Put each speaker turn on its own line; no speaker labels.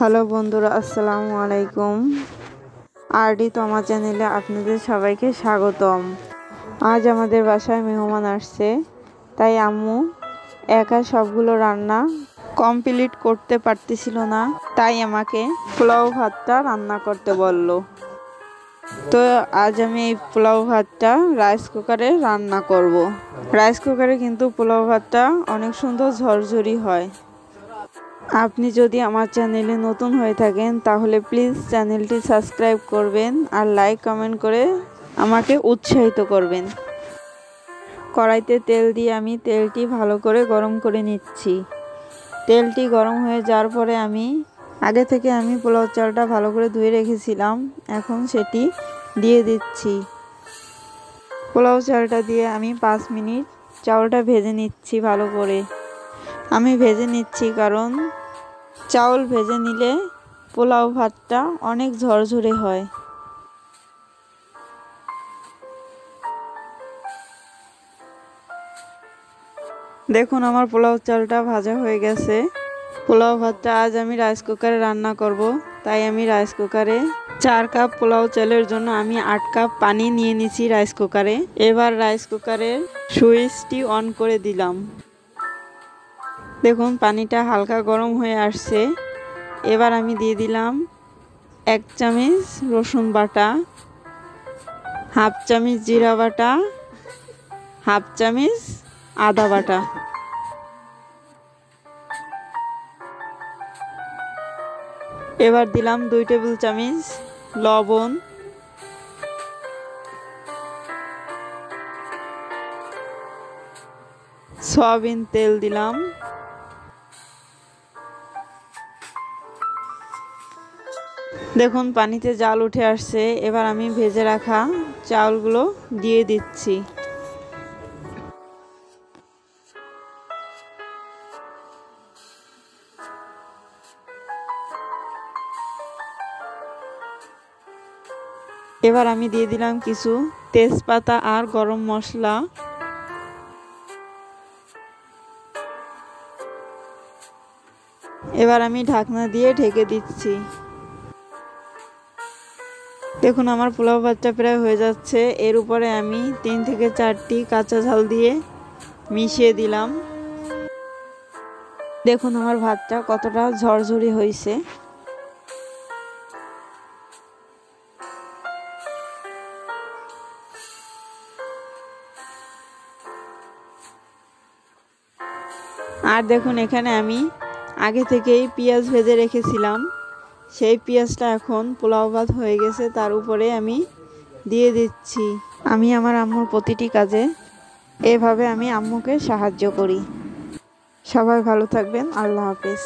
Hello বন্ধুরা, আসসালামু আলাইকুম। আরডি তোমার চ্যানেলে আপনাদের সবাইকে স্বাগতম। আজ আমাদের বাসায় মেহমান আসছে, তাই আম্মু একা সবগুলো রান্না কমপ্লিট করতে পারতেছিল না, তাই আমাকে পোলাও ভাতটা রান্না করতে বলল। তো আজ আমি এই পোলাও ভাতটা রাইস কুকারে রান্না করব। রাইস কুকারে কিন্তু পোলাও ভাতটা অনেক সুন্দর ঝরঝরি হয়। আপনি যদি আমার চ্যানেলে নতুন হয়ে থাকেন, তাহলে প্লিজ চ্যানেলটি সাবস্ক্রাইব করবেন আর লাইক কমেন্ট করে আমাকে উৎসাহিত করবেন। কড়াইতে তেল দিয়ে আমি তেলটি ভালো করে গরম করে নিচ্ছি। তেলটি গরম হয়ে যাওয়ার পরে আমি, আগে থেকে আমি পোলাও চালটা ভালো করে ধুয়ে রেখেছিলাম, এখন সেটি দিয়ে দিচ্ছি। পোলাও চালটা দিয়ে আমি পাঁচ মিনিট চাউলটা ভেজে নিচ্ছি ভালো করে। আমি ভেজে নিচ্ছি কারণ চাউল ভেজে নিলে পোলাও ভাতটা অনেক ঝরঝরে হয়। দেখুন, আমার পোলাও চালটা ভাজা হয়ে গেছে। পোলাও ভাতটা আজ আমি রাইস কুকারে রান্না করব। তাই আমি রাইস কুকারে চার কাপ পোলাও চালের জন্য আমি আট কাপ পানি নিয়ে নিছি রাইস কুকারে এবার রাইস কুকারের সুইচটি অন করে দিলাম। দেখুন, পানিটা হালকা গরম হয়ে আসছে। এবার আমি দিয়ে দিলাম এক চামচ রসুন বাটা, হাফ চামচ জিরা বাটা, হাফ চামচ আদা বাটা। এবার দিলাম দুই টেবিল চামচ লবণ। সয়াবিন তেল দিলাম। দেখুন, পানিতে জাল উঠে আসছে। এবার আমি ভেজে রাখা চাউলগুলো দিয়ে দিচ্ছি। এবার আমি দিয়ে দিলাম কিছু তেজপাতা আর গরম মশলা। এবার আমি ঢাকনা দিয়ে ঢেকে দিচ্ছি। দেখুন, আমার পোলাও ভাতটা প্রায় হয়ে যাচ্ছে। এর উপরে আমি তিন থেকে চারটি কাঁচা ঝাল দিয়ে মিশিয়ে দিলাম। দেখুন, আমার ভাতটা কতটা ঝরঝরি হয়েছে। আর দেখুন, এখানে আমি আগে থেকেই পেঁয়াজ ভেজে রেখেছিলাম। সেই পেঁয়াজটা এখন পোলাও ভাত হয়ে গেছে, তার উপরে আমি দিয়ে দিচ্ছি। আমি আমার আম্মুর প্রতিটি কাজে এভাবে আমি আম্মুকে সাহায্য করি। সবাই ভালো থাকবেন, আল্লাহ হাফেজ।